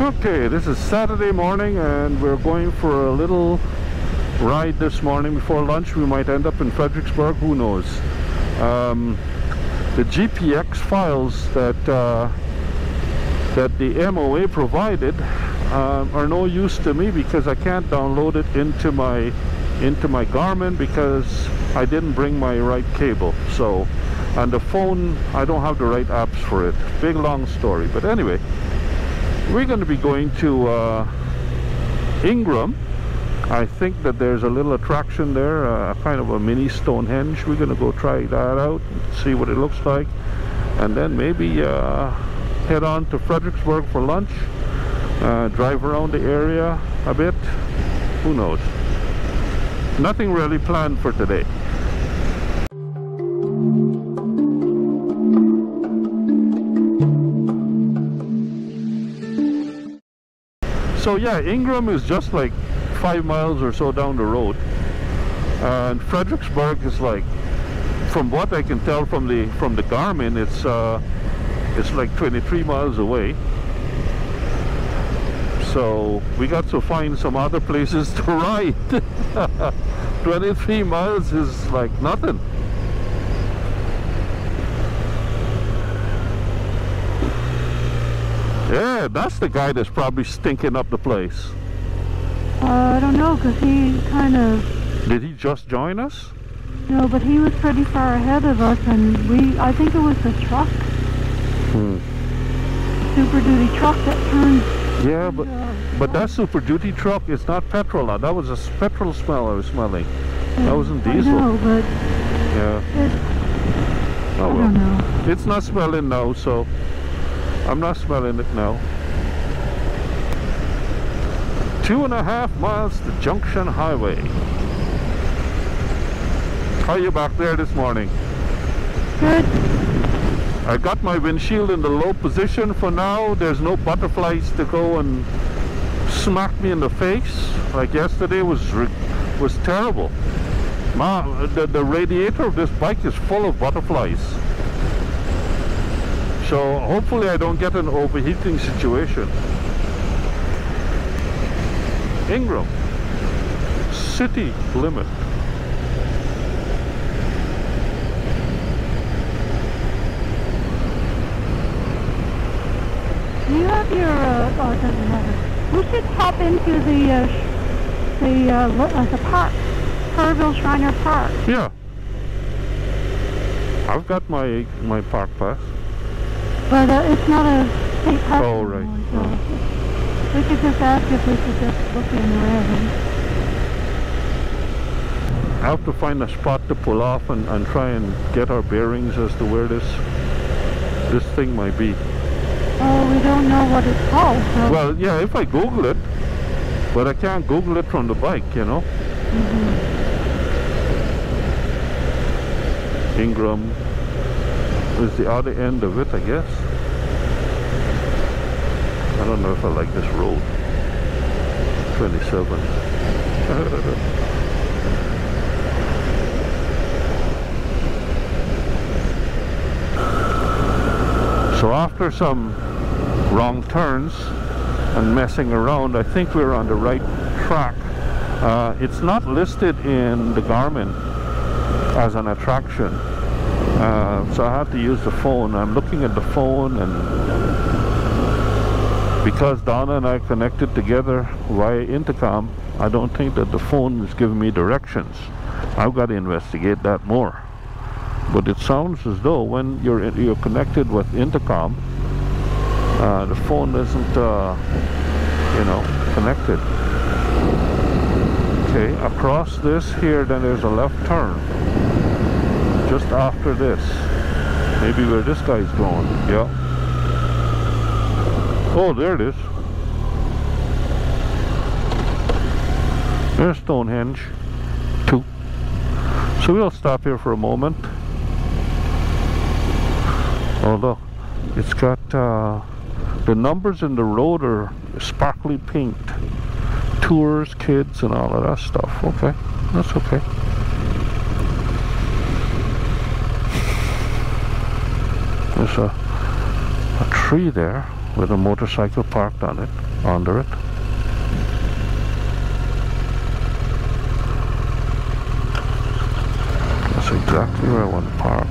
Okay, this is Saturday morning and we're going for a little ride this morning before lunch. We might end up in Fredericksburg, who knows. Um, the GPX files that uh, that the MOA provided uh, are no use to me because I can't download it into my into my Garmin because I didn't bring my right cable. So on the phone I don't have the right apps for it. Big long story. But anyway, we're going to be going to uh, Ingram. I think that there's a little attraction there, uh, kind of a mini Stonehenge. We're going to go try that out, see what it looks like, and then maybe uh, head on to Fredericksburg for lunch, uh, drive around the area a bit. Who knows? Nothing really planned for today. Yeah, Ingram is just like five miles or so down the road. And Fredericksburg is like, from what I can tell from the from the Garmin, it's uh, it's like 23 miles away. So we got to find some other places to ride. 23 miles is like nothing. Yeah, that's the guy that's probably stinking up the place. Uh, I don't know, because he kind of... Did he just join us? No, but he was pretty far ahead of us, and we... I think it was the truck. Hmm. Super Duty truck that turned... Yeah, but uh, but that Super Duty truck is not petrol. now. That was a petrol smell I was smelling. That wasn't I diesel. know, but Yeah. it, Oh I don't well. know. It's not smelling now, so I'm not smelling it now. Two and a half miles to Junction Highway. How are you back there this morning? Good. I got my windshield in the low position for now. There's no butterflies to go and smack me in the face. Like yesterday was was terrible. Ma, the, the radiator of this bike is full of butterflies. So hopefully I don't get an overheating situation. Ingram, city limit. Do you have your, uh, oh, it doesn't matter. We should hop into the, uh, the, uh, uh, the park. Kerrville Schreiner Park. Yeah. I've got my my park pass. But uh, it's not a state park Oh, right. anymore, so we could just ask if we could just look in around. I have to find a spot to pull off and, and try and get our bearings as to where this this thing might be. Oh, we don't know what it's called, so. Well, yeah, if I Google it, but I can't Google it from the bike, you know. Ingram is the other end of it, I guess. I don't know if I like this road. 27. So after some wrong turns and messing around, I think we're on the right track. Uh, it's not listed in the Garmin as an attraction. Uh, so I have to use the phone. I'm looking at the phone and because Donna and I connected together via intercom, I don't think that the phone is giving me directions. I've got to investigate that more. But it sounds as though when you're you're connected with intercom, uh, the phone isn't, uh, you know, connected. Okay, across this here, then there's a left turn. Just after this. Maybe where this guy's going. Yeah. Oh, there it is. There's Stonehenge. Two. So we'll stop here for a moment. Although it's got uh, the numbers in the road are sparkly pink. Tours, kids, and all of that stuff. Okay, that's okay. There's a, a tree there. with a motorcycle parked on it, under it. That's exactly where I want to park.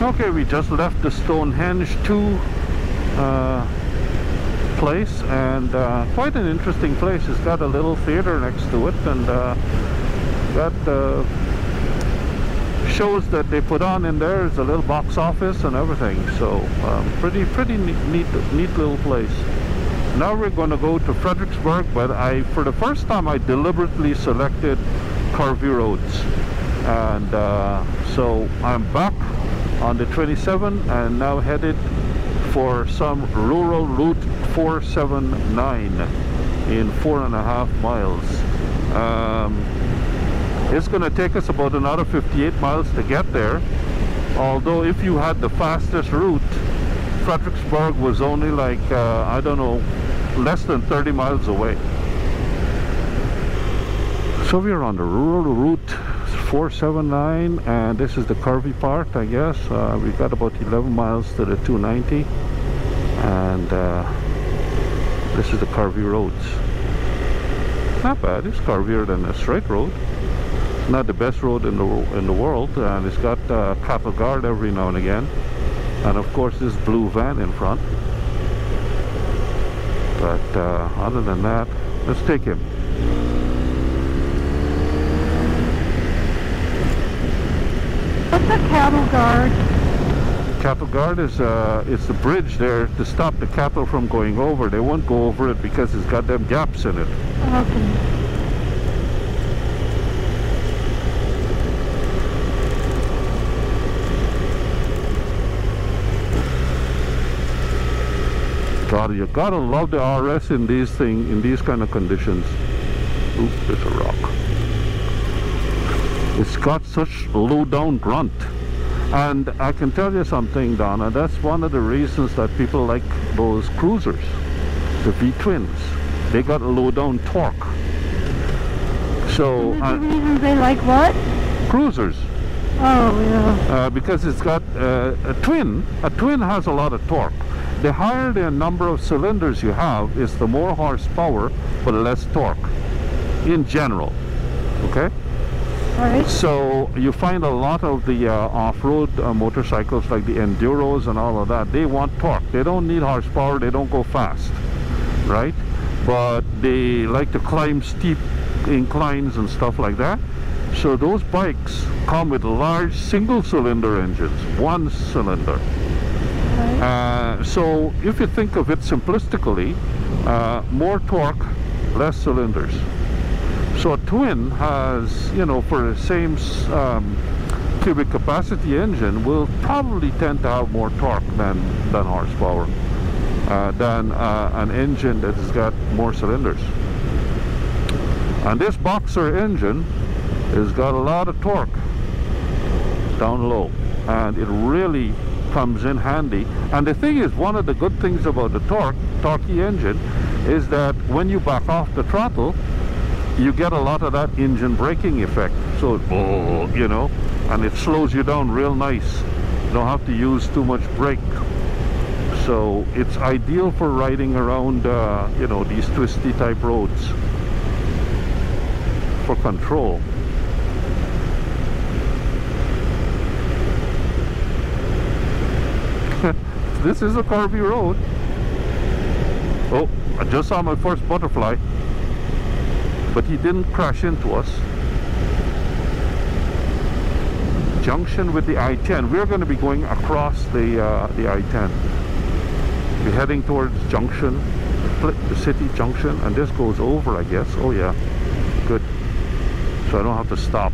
Okay, we just left the Stonehenge 2 uh, place and uh, quite an interesting place. It's got a little theater next to it and uh, got uh, shows that they put on in there is a little box office and everything. So um, pretty pretty neat, neat neat little place. Now we're going to go to Fredericksburg, but I for the first time I deliberately selected Curvy Roads, and uh, so I'm back on the 27 and now headed for some rural route 479 in four and a half miles. Um, it's going to take us about another 58 miles to get there although if you had the fastest route Fredericksburg was only like uh, I don't know less than 30 miles away. So we're on the rural route 479 and this is the curvy part I guess. Uh, we've got about 11 miles to the 290 and uh, this is the curvy roads. Not bad it's curvier than a straight road. Not the best road in the in the world and it's got uh, cattle guard every now and again. And of course this blue van in front. But uh, other than that let's take him What's a cattle guard? cattle guard is uh, it's the bridge there to stop the cattle from going over. They won't go over it because it's got them gaps in it. Okay. God, you gotta love the RS in these thing in these kind of conditions. Oop, there's a rock. It's got such low down grunt. And I can tell you something, Donna, that's one of the reasons that people like those cruisers, the V-twins. They got a low down torque. So, One uh, reasons they like what? cruisers, Oh, yeah. uh, because it's got uh, a twin. A twin has a lot of torque. The higher the number of cylinders you have, is the more horsepower but less torque, in general. Okay. Right. So you find a lot of the uh, off-road uh, motorcycles, like the enduros and all of that. They want torque. They don't need horsepower. They don't go fast, right? But they like to climb steep inclines and stuff like that. So those bikes come with large single-cylinder engines, one cylinder. Right. Uh, so if you think of it simplistically, uh, more torque, less cylinders. So a twin has, you know, for the same um, cubic capacity engine will probably tend to have more torque than, than horsepower, uh, than uh, an engine that has got more cylinders. And this boxer engine has got a lot of torque down low and it really comes in handy and the thing is one of the good things about the torque torquey engine is that when you back off the throttle you get a lot of that engine braking effect so you know and it slows you down real nice you don't have to use too much brake so it's ideal for riding around uh, you know these twisty type roads for control. this is a curvy road. Oh, I just saw my first butterfly. But he didn't crash into us. Junction with the I-10. We're going to be going across the uh, the I-10. We're heading towards Junction, the city junction, and this goes over, I guess. Oh yeah, good. So I don't have to stop.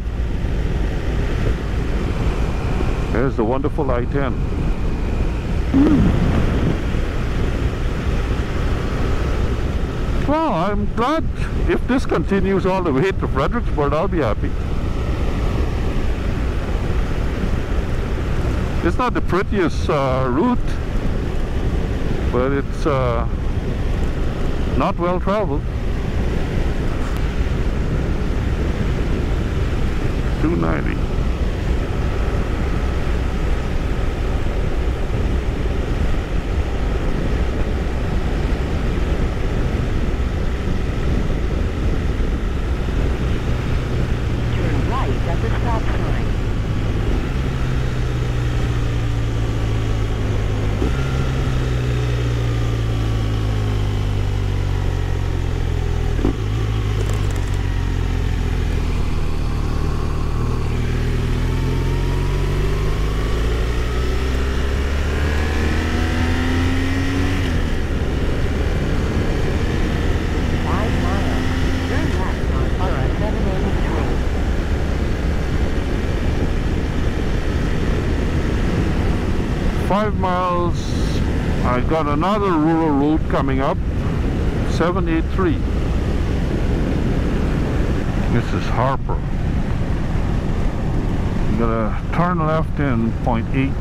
There's the wonderful I-10. Well, I'm glad if this continues all the way to Fredericksburg, I'll be happy. It's not the prettiest uh, route, but it's uh, not well traveled. 290. Turn right at the stop sign. Five miles. Turn left on Borough 783. Five miles, I got another rural route coming up, 783. This is Harper. I'm gonna turn left in point eight,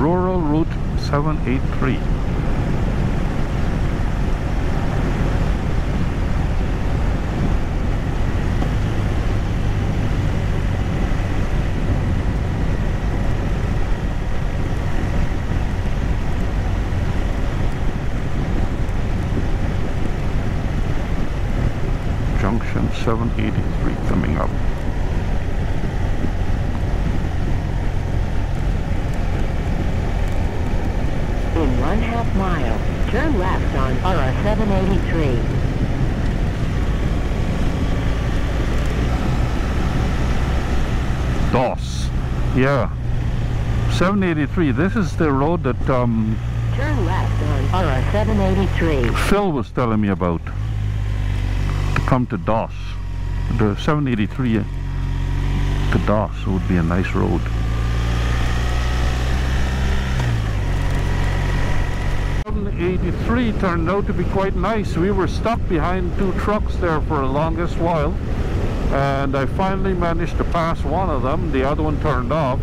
rural route 783. Junction 783 coming up. In one half mile, turn left on Borough 783. Doss. Yeah. 783. This is the road that um, Turn left on Borough 783. Phil was telling me about. To come to Doss. The 783 to Doss would be a nice road. Eighty-three turned out to be quite nice. We were stuck behind two trucks there for the longest while, and I finally managed to pass one of them. The other one turned off.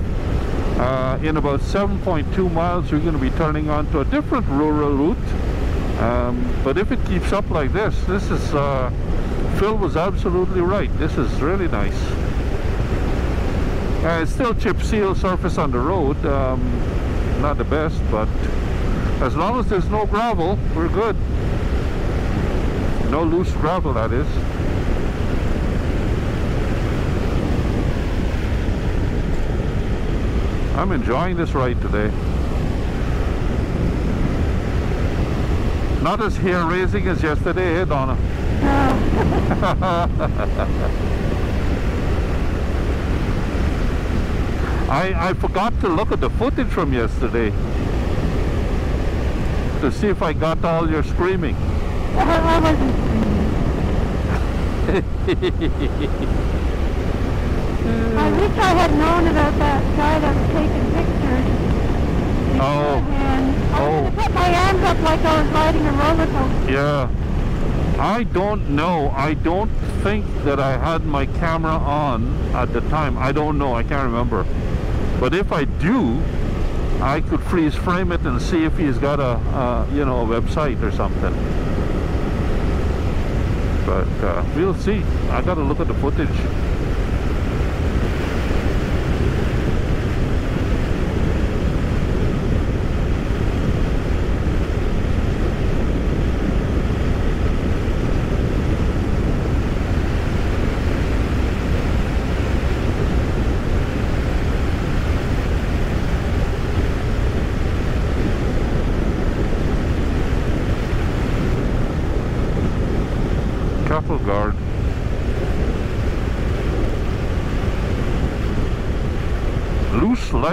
Uh, in about 7.2 miles, we're going to be turning onto a different rural route. Um, but if it keeps up like this, this is, uh, Phil was absolutely right. This is really nice. Uh, it's still chip seal surface on the road. Um, not the best, but as long as there's no gravel, we're good. No loose gravel, that is. I'm enjoying this ride today. Not as hair raising as yesterday, eh, Donna? I, I forgot to look at the footage from yesterday to see if I got all your screaming. I I wish I had known about that guy that was taking pictures. Oh. I Oh. put my hands up like I was riding a roller coaster. Yeah. I don't know. I don't think that I had my camera on at the time. I don't know. I can't remember. But if I do, I could freeze frame it and see if he's got a, uh, you know, a website or something. But uh, we'll see. I got to look at the footage.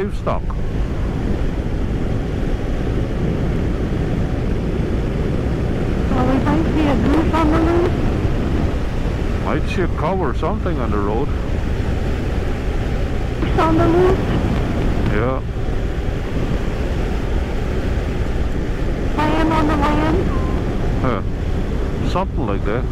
Livestock. Well, we might see a goose on the loose. Might see a cow or something on the road. Goose on the loose. Yeah. Lamb on the land. Huh. Something like that.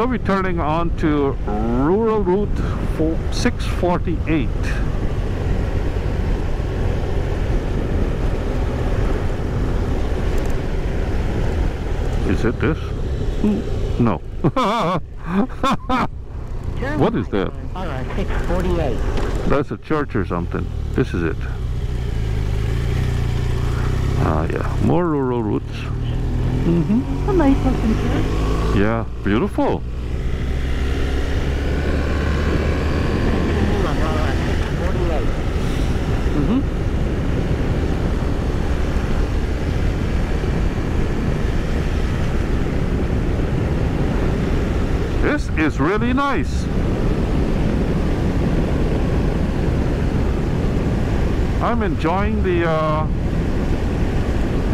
So we're turning on to rural route 648. Is it this? Hmm, No. What is that? on 648. That's a church or something. This is it. Ah, yeah. More rural routes. Mm-hmm. It's a nice looking church. Yeah, beautiful. Continue on RS 648. Mm-hmm. This is really nice. I'm enjoying the uh,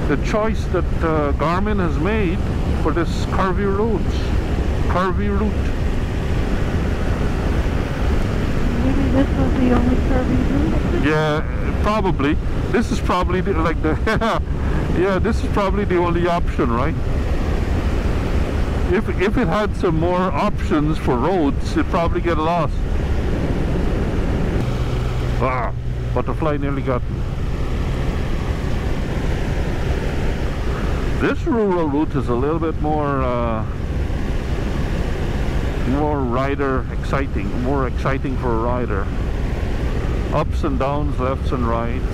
the choice that uh, Garmin has made for this curvy route. Curvy route. Maybe this was the only curvy route. Yeah, probably. This is probably the, like the yeah. This is probably the only option, right? If if it had some more options for roads, it'd probably get lost. Ah, butterfly nearly got me. This rural route is a little bit more uh, more rider exciting, more exciting for a rider ups and downs, lefts and rights.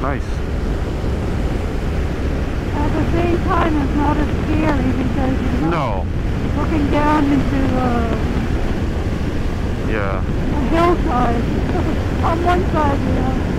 Nice. At the same time, it's not as scary because you're not No. looking down into uh, Yeah. a hillside. On one side, you know.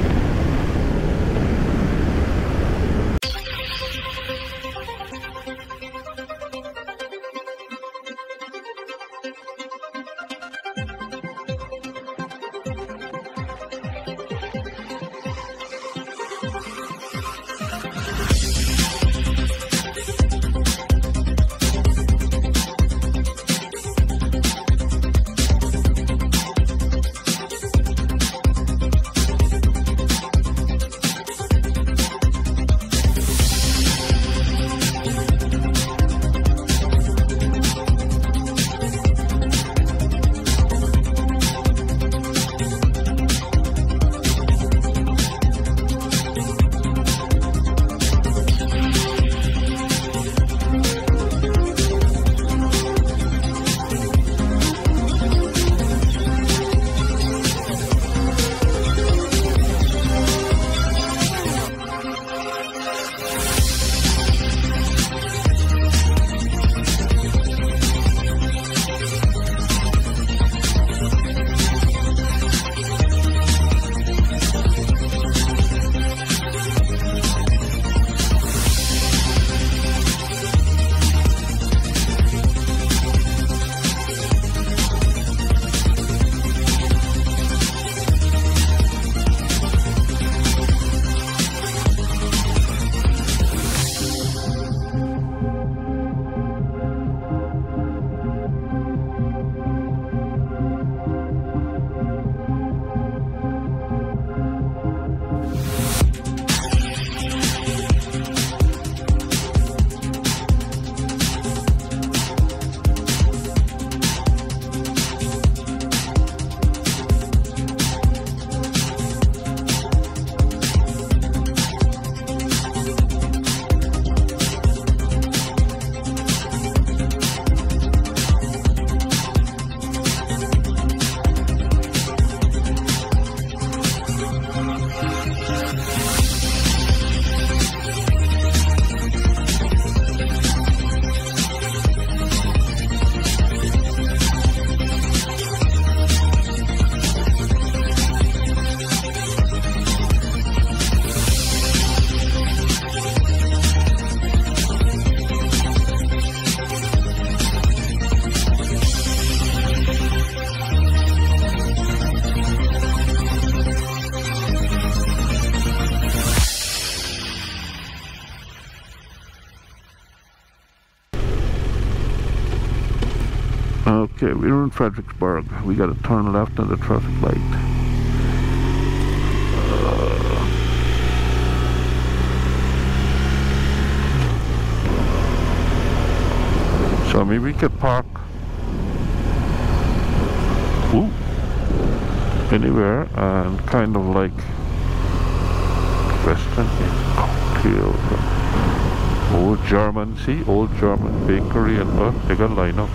We're in Fredericksburg. We got to turn left on the traffic light. Uh, so maybe we could park ooh, anywhere and kind of like Western cocktail. Old German, see, old German bakery and uh, they got line up.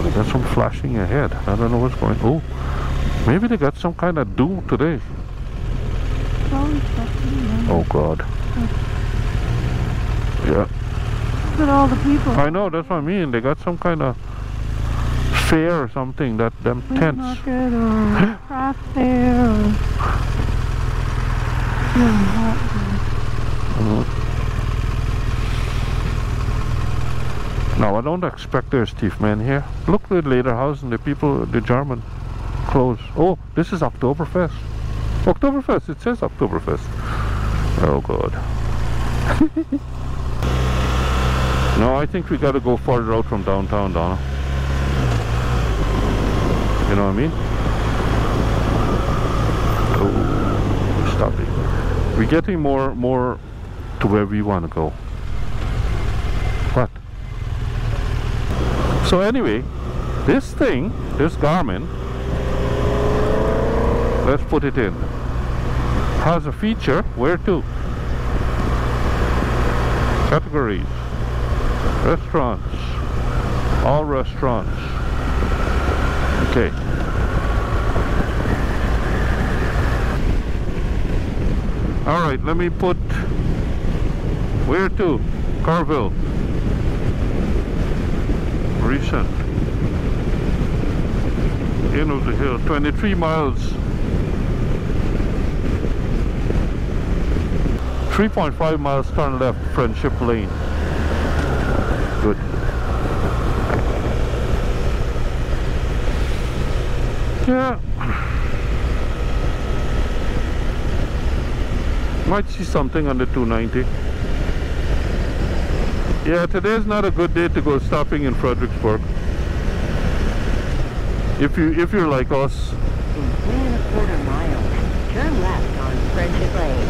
Oh, they got some flashing ahead. I don't know what's going. Oh, maybe they got some kind of do today. Oh, oh God. Yeah, Look at all the people. I know. That's what I mean. They got some kind of fair or something. That them Flea tents. market or craft fair or really hot. No, I don't expect there's thief men here. Look at the Lederhosen, the people, the German clothes. Oh, this is Oktoberfest. Oktoberfest, it says Oktoberfest. Oh God. no, I think we got to go further out from downtown, Donna. You know what I mean? Oh, stopping. We're getting more, more to where we want to go. What? So anyway, this thing, this Garmin, let's put it in, has a feature, where to? Categories, restaurants, all restaurants. Okay. All right, let me put, where to? Kerrville. Recent. End of the hill, 23 miles. 3.5 miles turn left, Friendship Lane. Good. Yeah. Might see something on the 290. Yeah, today's not a good day to go stopping in Fredericksburg. If you if you're like us, In three and a quarter miles, turn left on Friendship Lane.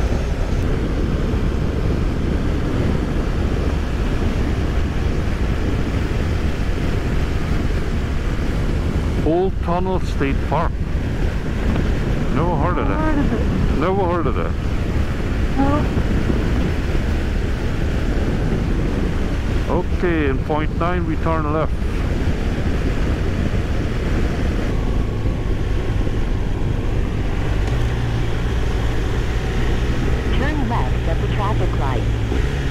Old Tunnel State Park. Never heard of that. Part of it. Never heard of that. Oh, Okay, in point nine we turn left. Turn left at the traffic light.